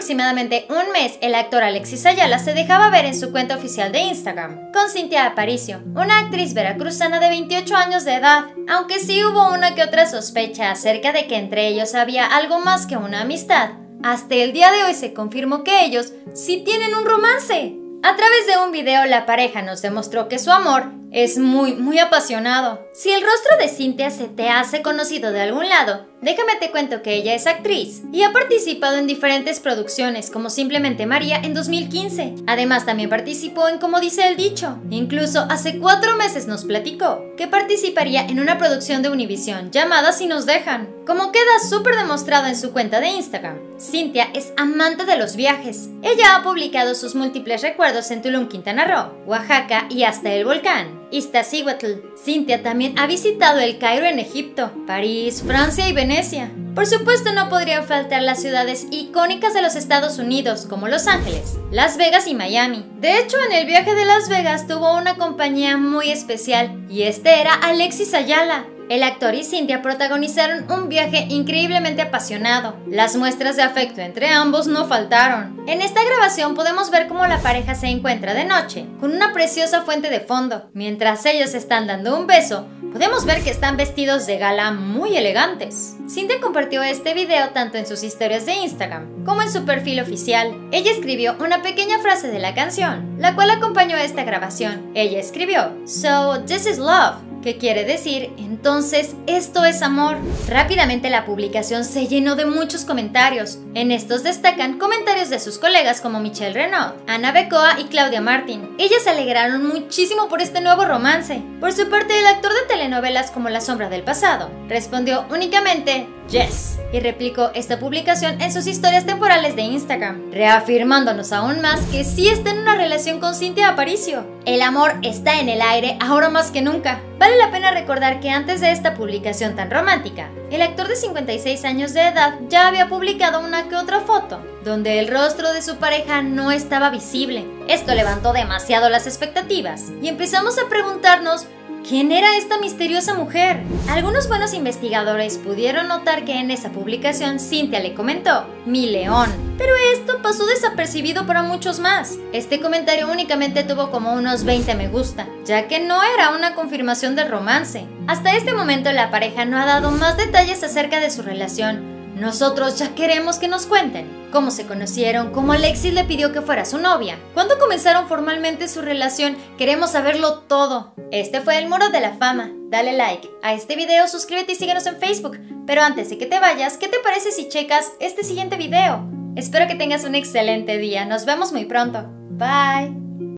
aproximadamente un mes, el actor Alexis Ayala se dejaba ver en su cuenta oficial de Instagram con Cintia Aparicio, una actriz veracruzana de 28 años de edad, aunque sí hubo una que otra sospecha acerca de que entre ellos había algo más que una amistad. Hasta el día de hoy se confirmó que ellos sí tienen un romance. A través de un video la pareja nos demostró que su amor es muy, muy apasionado. Si el rostro de Cynthia se te hace conocido de algún lado, déjame te cuento que ella es actriz y ha participado en diferentes producciones como Simplemente María en 2015. Además también participó en Como dice el dicho. Incluso hace cuatro meses nos platicó que participaría en una producción de Univision llamada Si nos dejan. Como queda súper demostrado en su cuenta de Instagram, Cynthia es amante de los viajes. Ella ha publicado sus múltiples recuerdos en Tulum, Quintana Roo, Oaxaca y hasta el volcán. Iztaccíhuatl. Cintia también ha visitado el Cairo en Egipto, París, Francia y Venecia. Por supuesto no podrían faltar las ciudades icónicas de los Estados Unidos como Los Ángeles, Las Vegas y Miami. De hecho, en el viaje de Las Vegas tuvo una compañía muy especial y este era Alexis Ayala, el actor y Cynthia protagonizaron un viaje increíblemente apasionado. Las muestras de afecto entre ambos no faltaron. En esta grabación podemos ver cómo la pareja se encuentra de noche, con una preciosa fuente de fondo. Mientras ellos están dando un beso, podemos ver que están vestidos de gala muy elegantes. Cynthia compartió este video tanto en sus historias de Instagram como en su perfil oficial. Ella escribió una pequeña frase de la canción, la cual acompañó esta grabación. Ella escribió, So, this is love. ¿Qué quiere decir? Entonces, esto es amor. Rápidamente la publicación se llenó de muchos comentarios. En estos destacan comentarios de sus colegas como Michelle Renaud, Ana Becoa y Claudia Martin. Ellas se alegraron muchísimo por este nuevo romance. Por su parte, el actor de telenovelas como La sombra del pasado respondió únicamente Yes, y replicó esta publicación en sus historias temporales de Instagram, reafirmándonos aún más que sí está en una relación con Cintia Aparicio. El amor está en el aire ahora más que nunca. La pena recordar que antes de esta publicación tan romántica, el actor de 56 años de edad ya había publicado una que otra foto, donde el rostro de su pareja no estaba visible. Esto levantó demasiado las expectativas y empezamos a preguntarnos ¿Quién era esta misteriosa mujer? Algunos buenos investigadores pudieron notar que en esa publicación Cynthia le comentó, mi león. Pero esto pasó desapercibido para muchos más. Este comentario únicamente tuvo como unos 20 me gusta, ya que no era una confirmación del romance. Hasta este momento la pareja no ha dado más detalles acerca de su relación, nosotros ya queremos que nos cuenten cómo se conocieron, cómo Alexis le pidió que fuera su novia, cuándo comenzaron formalmente su relación, queremos saberlo todo. Este fue el Muro de la Fama. Dale like a este video, suscríbete y síguenos en Facebook. Pero antes de que te vayas, ¿qué te parece si checas este siguiente video? Espero que tengas un excelente día, nos vemos muy pronto. Bye.